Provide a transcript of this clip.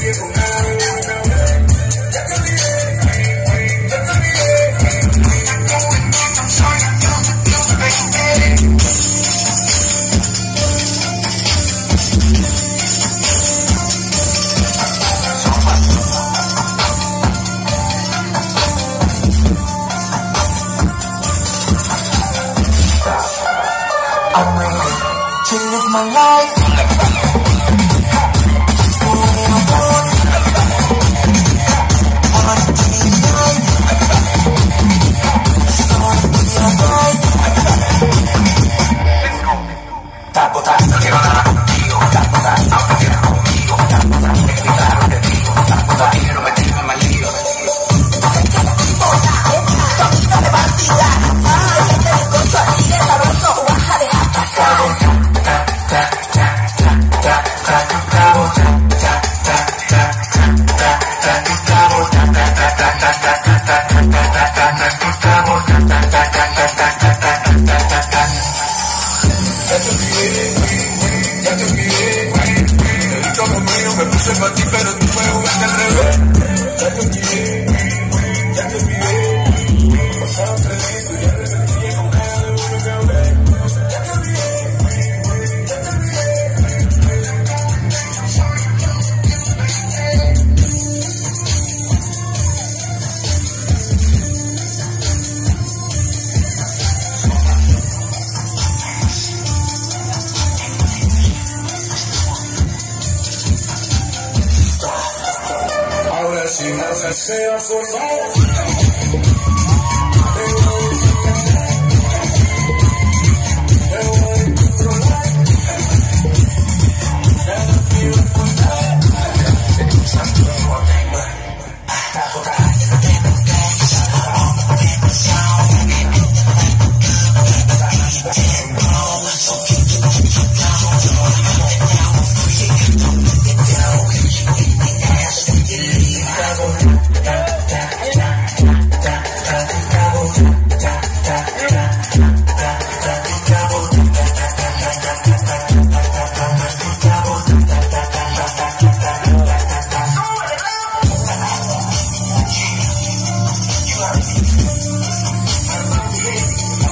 Yeah. my life. Taco, taco, taco, taco, taco, taco, taco, taco, taco, taco, taco, taco, Ya te me puse para ti, pero tú me Assim, say I'm so assim, I love you.